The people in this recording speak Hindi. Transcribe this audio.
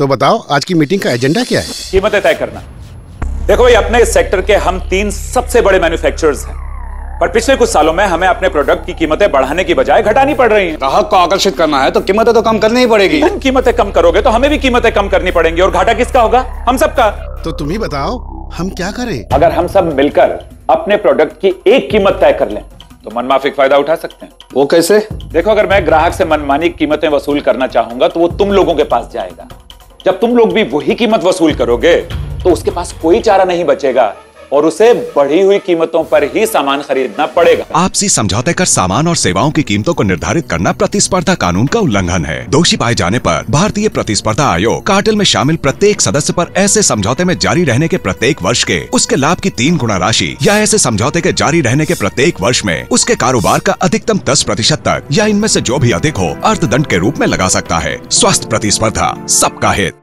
तो बताओ आज की मीटिंग का एजेंडा क्या है? कीमतें तय करना। देखो भाई अपने इस सेक्टर के हम तीन सबसे बड़े मैन्युफैक्चरर्स हैं। पर पिछले कुछ सालों में हमें अपने प्रोडक्ट की कीमतें बढ़ाने की बजाय घटानी पड़ रही हैं। ग्राहक को आकर्षित करना है तो कीमतें तो कम करनी ही पड़ेगी। तुम कीमतें कम करोगे तो हमें भी कीमतें कम करनी पड़ेंगी। और घाटा किसका होगा? हम सबका। तो तुम ही बताओ हम क्या करें? अगर हम सब मिलकर अपने प्रोडक्ट की एक कीमत तय कर लें तो मनमाफिक फ़ायदा उठा सकते हैं। वो कैसे? देखो अगर मैं ग्राहक से मनमानी कीमतें वसूल करना चाहूँगा तो वो तुम लोगों के पास जाएगा। जब तुम लोग भी वही कीमत वसूल करोगे तो उसके पास कोई चारा नहीं बचेगा। और उसे बढ़ी हुई कीमतों पर ही सामान खरीदना पड़ेगा। आपसी समझौते कर सामान और सेवाओं की कीमतों को निर्धारित करना प्रतिस्पर्धा कानून का उल्लंघन है। दोषी पाए जाने पर भारतीय प्रतिस्पर्धा आयोग कार्टेल में शामिल प्रत्येक सदस्य पर ऐसे समझौते में जारी रहने के प्रत्येक वर्ष के, उसके लाभ की तीन गुना राशि या ऐसे समझौते के जारी रहने के प्रत्येक वर्ष में, उसके कारोबार का अधिकतम दस प्रतिशत तक या इनमें ऐसी जो भी अधिक हो, अर्थदंड के रूप में लगा सकता है। स्वस्थ प्रतिस्पर्धा, सबका हित।